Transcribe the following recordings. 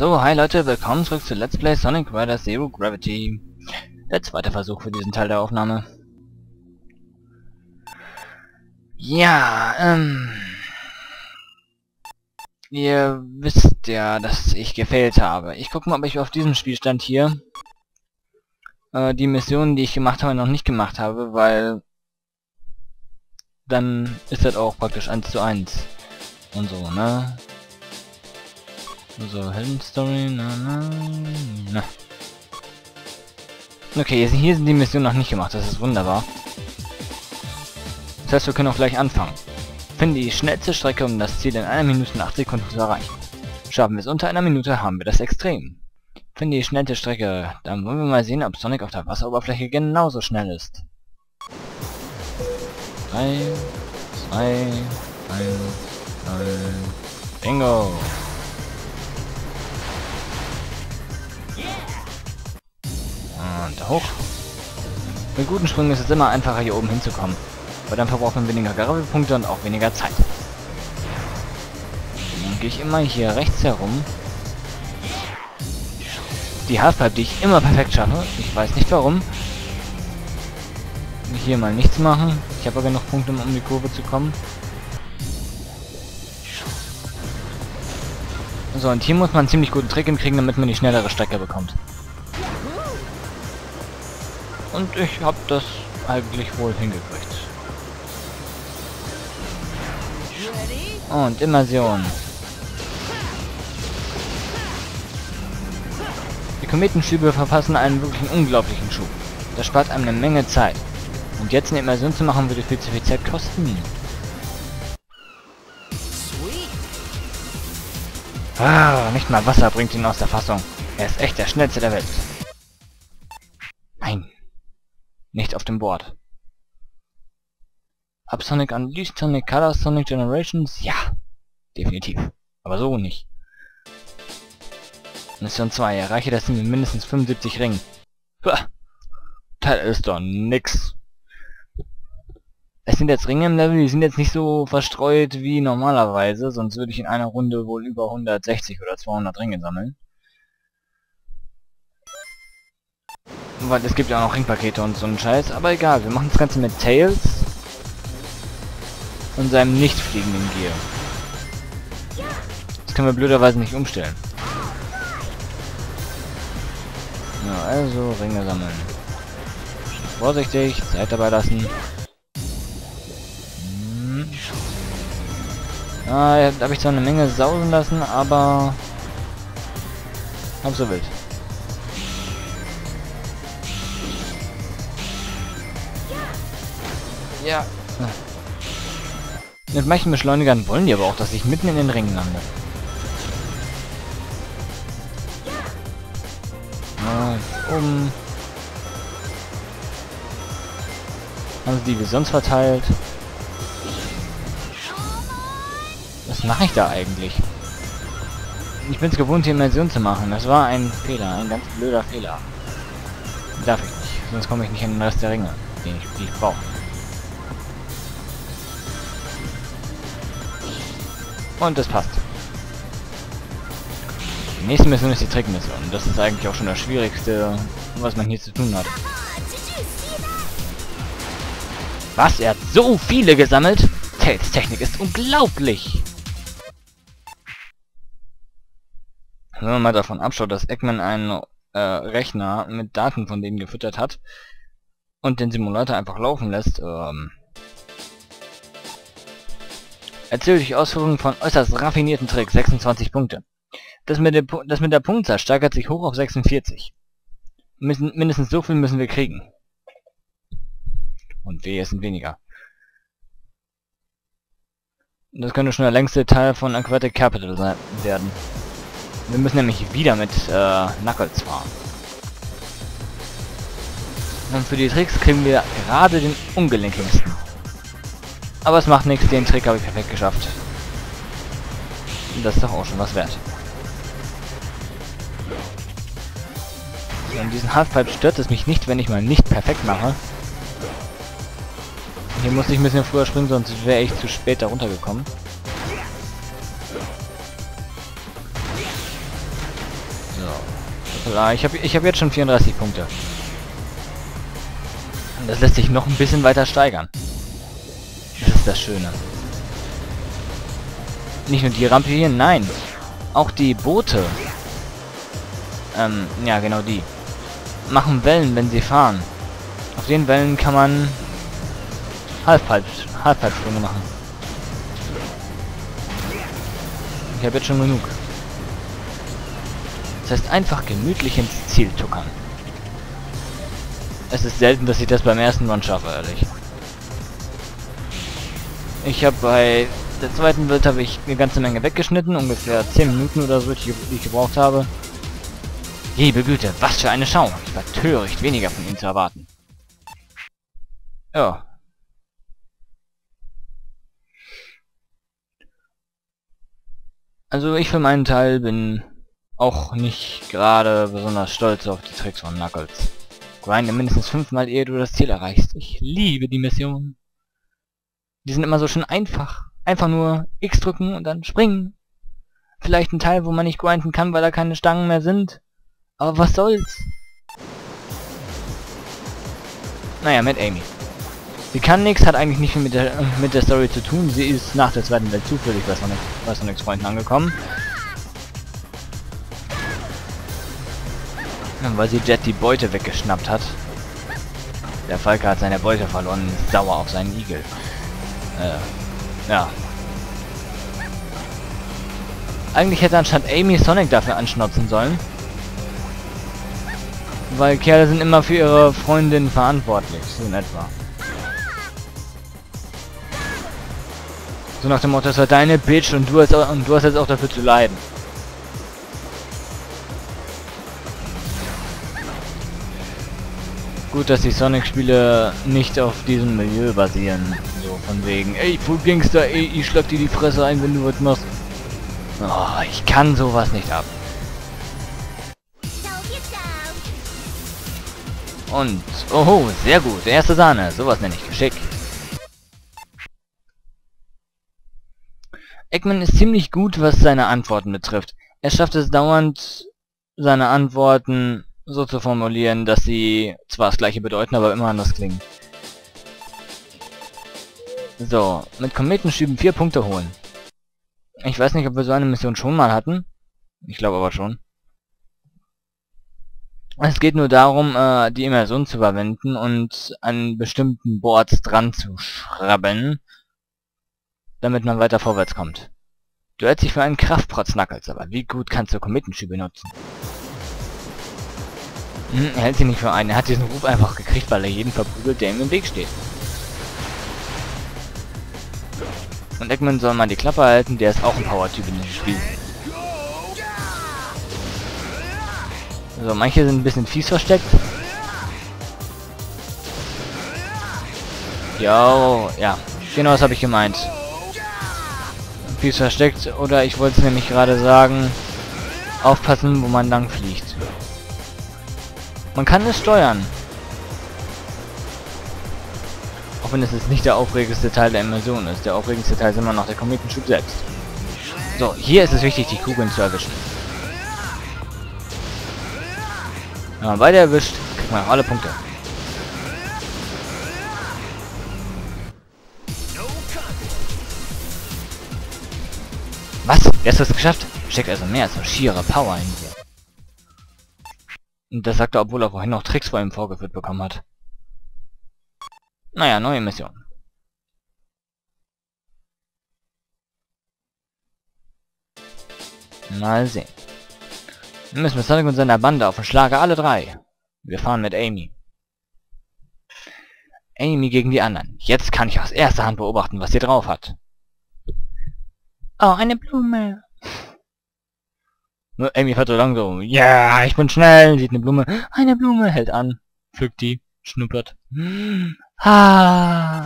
So, hi Leute, willkommen zurück zu Let's Play Sonic Riders Zero Gravity. Der zweite Versuch für diesen Teil der Aufnahme. Ja, ähm... Ihr wisst ja, dass ich gefehlt habe. Ich gucke mal, ob ich auf diesem Spielstand hier äh, die Missionen, die ich gemacht habe, noch nicht gemacht habe, weil dann ist das auch praktisch 1 zu 1 und so, ne? So, Heldenstory, na, na, na. Okay, hier sind die Missionen noch nicht gemacht, das ist wunderbar. Das heißt, wir können auch gleich anfangen. Finde die schnellste Strecke, um das Ziel in einer Minute und 8 Sekunden zu erreichen. Schaffen wir es unter einer Minute, haben wir das Extrem. Finde die schnellste Strecke, dann wollen wir mal sehen, ob Sonic auf der Wasseroberfläche genauso schnell ist. 3, 2, 1, 0, Bingo! Hoch. Mit guten Sprüngen ist es immer einfacher hier oben hinzukommen. Weil dann verbraucht man weniger Gravelpunkte und auch weniger Zeit. Dann gehe ich immer hier rechts herum. Die Halfpipe, die ich immer perfekt schaffe. Ich weiß nicht warum. Hier mal nichts machen. Ich habe aber genug Punkte, um die Kurve zu kommen. So, und hier muss man einen ziemlich guten Trick hinkriegen, damit man die schnellere Strecke bekommt. Und ich habe das eigentlich wohl hingekriegt. Und Immersion. Die Kometenschübe verpassen einen wirklich unglaublichen Schub. Das spart einem eine Menge Zeit. Und jetzt eine Immersion zu machen, würde viel zu viel Zeit kosten. Ah, nicht mal Wasser bringt ihn aus der Fassung. Er ist echt der schnellste der Welt. Nicht auf dem Board. Ab Sonic Unleashed, Sonic Color, Sonic Generations? Ja. Definitiv. Aber so nicht. Mission 2. Erreiche das Ziel mit mindestens 75 Ringen. Puh. Das ist doch nix. Es sind jetzt Ringe im Level, die sind jetzt nicht so verstreut wie normalerweise, sonst würde ich in einer Runde wohl über 160 oder 200 Ringe sammeln. Weil es gibt ja auch noch Ringpakete und so einen Scheiß, aber egal, wir machen das Ganze mit Tails und seinem nicht fliegenden Gear. Das können wir blöderweise nicht umstellen. Ja, also Ringe sammeln. Vorsichtig, Zeit dabei lassen. Hm. Ah, da habe ich zwar eine Menge sausen lassen, aber... Hab so wild. Ja. Mit manchen Beschleunigern wollen die aber auch, dass ich mitten in den Ringen lande. Ja, um. Haben sie die wie sonst verteilt? Was mache ich da eigentlich? Ich bin es gewohnt, die Immersion zu machen. Das war ein Fehler, ein ganz blöder Fehler. Darf ich nicht, sonst komme ich nicht in den Rest der Ringe, den ich, die ich brauche. Und das passt. Die nächste Mission ist die Trickmission. Das ist eigentlich auch schon das Schwierigste, was man hier zu tun hat. Was? Er hat so viele gesammelt? Tails Technik ist unglaublich! Wenn man mal davon abschaut, dass Eggman einen äh, Rechner mit Daten von denen gefüttert hat und den Simulator einfach laufen lässt, ähm, Erzähle die Ausführung von äußerst raffinierten Tricks, 26 Punkte. Das mit, der, das mit der Punktzahl steigert sich hoch auf 46. Müssen, mindestens so viel müssen wir kriegen. Und wir sind weniger. Das könnte schon der längste Teil von Aquatic Capital sein, werden. Wir müssen nämlich wieder mit äh, Knuckles fahren. Und für die Tricks kriegen wir gerade den ungelenkigsten. Aber es macht nichts, den Trick habe ich perfekt geschafft. Und das ist doch auch schon was wert. In diesen Halfpipe stört es mich nicht, wenn ich mal nicht perfekt mache. Hier muss ich ein bisschen früher springen, sonst wäre ich zu spät da runtergekommen. So. Ich habe ich hab jetzt schon 34 Punkte. Und das lässt sich noch ein bisschen weiter steigern. Das ist das Schöne. Nicht nur die Rampe hier, nein. Auch die Boote. Ähm, ja, genau die. Machen Wellen, wenn sie fahren. Auf den Wellen kann man Halbhalbsprünge Halb machen. Ich habe jetzt schon genug. Das heißt einfach gemütlich ins Ziel tuckern. Es ist selten, dass ich das beim ersten Run schaffe, ehrlich. Ich habe bei der zweiten Welt habe ich eine ganze Menge weggeschnitten, ungefähr 10 Minuten oder so, die ich gebraucht habe. Liebe Güte, was für eine Schau. Ich war töricht, weniger von ihm zu erwarten. Ja. Also ich für meinen Teil bin auch nicht gerade besonders stolz auf die Tricks von Knuckles. Grinde mindestens fünfmal, ehe du das Ziel erreichst. Ich liebe die Mission. Die sind immer so schön einfach. Einfach nur X drücken und dann springen. Vielleicht ein Teil, wo man nicht grinden kann, weil da keine Stangen mehr sind. Aber was soll's? Naja, mit Amy. Sie kann nichts, hat eigentlich nicht viel mit der, mit der Story zu tun. Sie ist nach der Zweiten Welt zufällig bei Sonic, bei Sonics Freunden angekommen. weil sie Jet die Beute weggeschnappt hat. Der Falke hat seine Beute verloren und ist sauer auf seinen Igel. Äh, ja. Eigentlich hätte anstatt Amy Sonic dafür anschnotzen sollen. Weil Kerle sind immer für ihre Freundin verantwortlich, so in etwa. So nach dem Motto, das war deine Bitch und du hast, und du hast jetzt auch dafür zu leiden. Gut, dass die Sonic-Spiele nicht auf diesem Milieu basieren. So von wegen, ey, Full Gangster, ey, ich schlag dir die Fresse ein, wenn du was machst. Oh, ich kann sowas nicht ab. Und, oho, sehr gut, erste Sahne, sowas nenne ich Geschick. Eggman ist ziemlich gut, was seine Antworten betrifft. Er schafft es dauernd, seine Antworten so zu formulieren, dass sie zwar das gleiche bedeuten, aber immer anders klingen. So, mit Kometenschüben vier Punkte holen. Ich weiß nicht, ob wir so eine Mission schon mal hatten. Ich glaube aber schon. Es geht nur darum, äh, die Immersion zu verwenden und an bestimmten Boards dran zu schrabbeln, damit man weiter vorwärts kommt. Du hältst dich für einen Kraftprotz Knuckles, aber wie gut kannst du Kometenschübe nutzen? Hm, er hält sich nicht für einen. Er hat diesen Ruf einfach gekriegt, weil er jeden verprügelt, der ihm im Weg steht. Und Eggman soll mal die Klappe halten, der ist auch ein Power-Typ in diesem Spiel. So, manche sind ein bisschen fies versteckt. Jo, ja. Genau das habe ich gemeint. Fies versteckt, oder ich wollte es nämlich gerade sagen, aufpassen, wo man lang fliegt. Man kann es steuern. Auch wenn es jetzt nicht der aufregendste Teil der Immersion ist. Der aufregendste Teil ist immer noch der Kometenschub selbst. So, hier ist es wichtig, die Kugeln zu erwischen. Wenn man beide erwischt, kriegt man alle Punkte. Was? Jetzt hast du es geschafft? Steckt also mehr als nur schiere Power in dir. Das sagt er, obwohl er vorhin noch Tricks vor ihm vorgeführt bekommen hat. Naja, neue Mission. Mal sehen. Wir müssen mit Sonic und seiner Bande auf den Schlage alle drei. Wir fahren mit Amy. Amy gegen die anderen. Jetzt kann ich aus erster Hand beobachten, was sie drauf hat. Oh, eine Blume. Nur Amy fährt so lang so, ja, yeah, ich bin schnell, sieht eine Blume, eine Blume, hält an, pflückt die, schnuppert. Ah.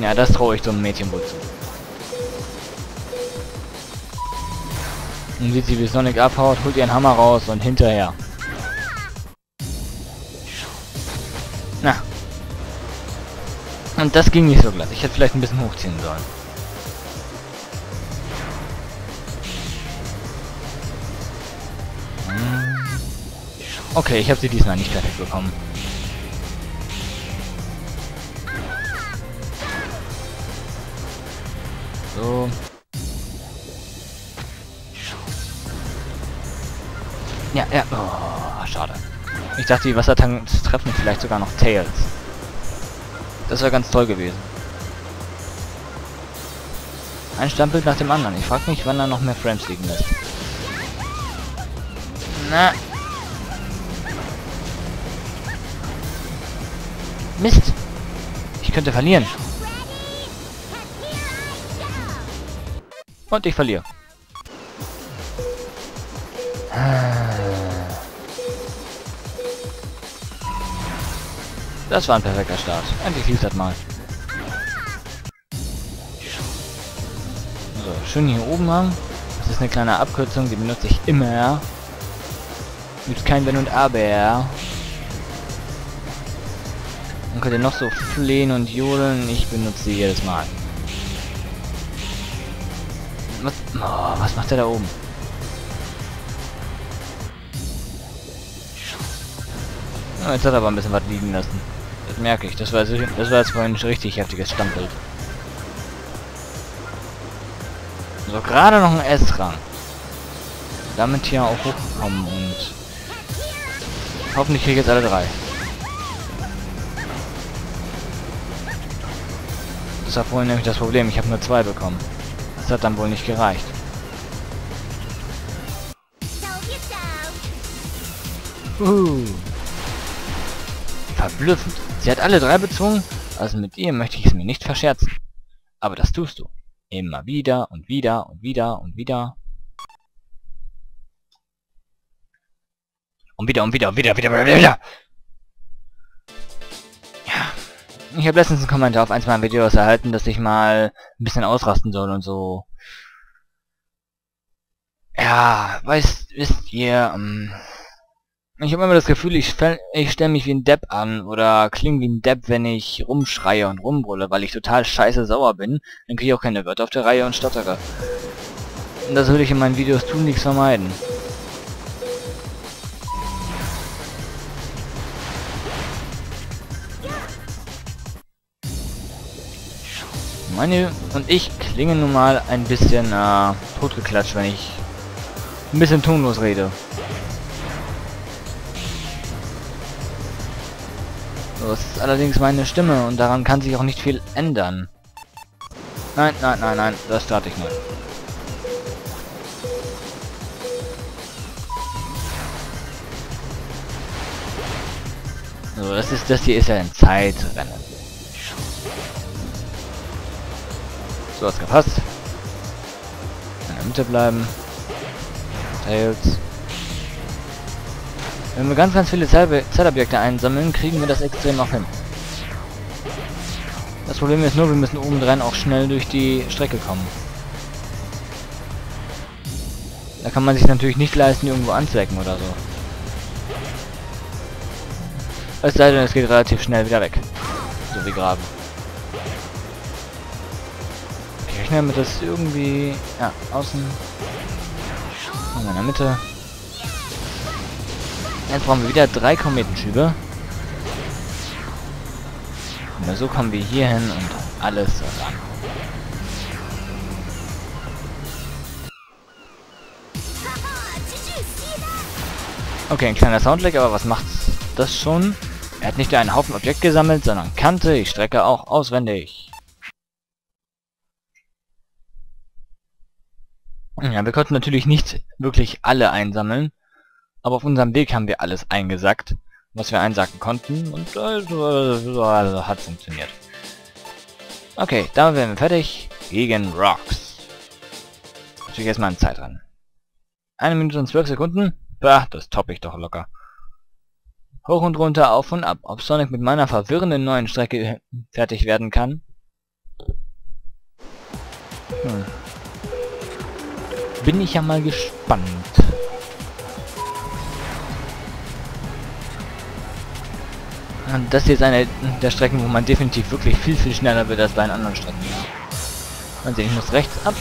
Ja, das traue ich so einem Mädchen wohl zu. Und sieht sie, wie Sonic abhaut, holt ihren Hammer raus und hinterher. Na. Und das ging nicht so glatt. Ich hätte vielleicht ein bisschen hochziehen sollen. Okay, ich habe sie diesmal nicht perfekt bekommen. So. Ja, ja. Oh, schade. Ich dachte, die Wassertanks treffen vielleicht sogar noch Tails. Das wäre ganz toll gewesen. Ein Stammbild nach dem anderen. Ich frage mich, wann er noch mehr Frames liegen lässt. Na. Mist. Ich könnte verlieren. Und ich verliere. Das war ein perfekter Start. Endlich lief das mal. So, schön hier oben haben. Das ist eine kleine Abkürzung, die benutze ich immer. Gibt kein Wenn und Aber. Man könnte noch so flehen und jodeln. Ich benutze sie jedes Mal. Was, oh, was macht er da oben? Oh, jetzt hat er aber ein bisschen was liegen lassen. Das merke ich. Das war, das war jetzt vorhin ein richtig heftiges Standbild. So, gerade noch ein S-Rang. Damit hier auch hochkommen und... Hoffentlich kriege ich jetzt alle drei. Das war vorhin nämlich das Problem. Ich habe nur zwei bekommen. Das hat dann wohl nicht gereicht. Uh. Verblüffend. Sie hat alle drei bezwungen, also mit ihr möchte ich es mir nicht verscherzen. Aber das tust du. Immer wieder und wieder und wieder und wieder. Und wieder und wieder und wieder, wieder, wieder, wieder. Ich habe letztens einen Kommentar auf eins meiner Videos erhalten, dass ich mal ein bisschen ausrasten soll und so. Ja, weißt, wisst ihr, ähm, ich habe immer das Gefühl, ich, ich stelle mich wie ein Depp an oder klinge wie ein Depp, wenn ich rumschreie und rumbrülle, weil ich total scheiße sauer bin. Dann kriege ich auch keine Wörter auf der Reihe und stottere. Und das würde ich in meinen Videos tun, nichts vermeiden. Meine und ich klingen nun mal ein bisschen äh, totgeklatscht, wenn ich ein bisschen tonlos rede. Das ist allerdings meine Stimme und daran kann sich auch nicht viel ändern. Nein, nein, nein, nein, das starte ich nicht. So, das ist das hier ist ja ein Zeitrennen. So hat's gepasst. In der Mitte bleiben. Tails. Wenn wir ganz, ganz viele Zeitobjekte einsammeln, kriegen wir das extrem auch hin. Das Problem ist nur, wir müssen obendrein auch schnell durch die Strecke kommen. Da kann man sich natürlich nicht leisten, irgendwo anzuecken oder so. Es sei denn, es geht relativ schnell wieder weg. So wie gerade. Ich rechne damit, dass irgendwie... Ja, außen... Und in der Mitte. Jetzt brauchen wir wieder drei Kometenschübe. Und so kommen wir hier hin und alles ran. Okay, ein kleiner Soundlag, aber was macht das schon? Er hat nicht nur einen Haufen Objekt gesammelt, sondern kannte die Strecke auch auswendig. Ja, wir konnten natürlich nicht wirklich alle einsammeln. Aber auf unserem Weg haben wir alles eingesackt, was wir einsacken konnten und also, also hat funktioniert. Okay, damit werden wir fertig gegen Rocks. Ich jetzt mal eine Zeit dran. Eine Minute und zwölf Sekunden? Bah, das toppe ich doch locker. Hoch und runter, auf und ab. Ob Sonic mit meiner verwirrenden neuen Strecke fertig werden kann? Hm. Bin ich ja mal gespannt. Und das hier ist eine der Strecken, wo man definitiv wirklich viel, viel schneller wird als bei den anderen Strecken. Man sieht, ich muss rechts ab.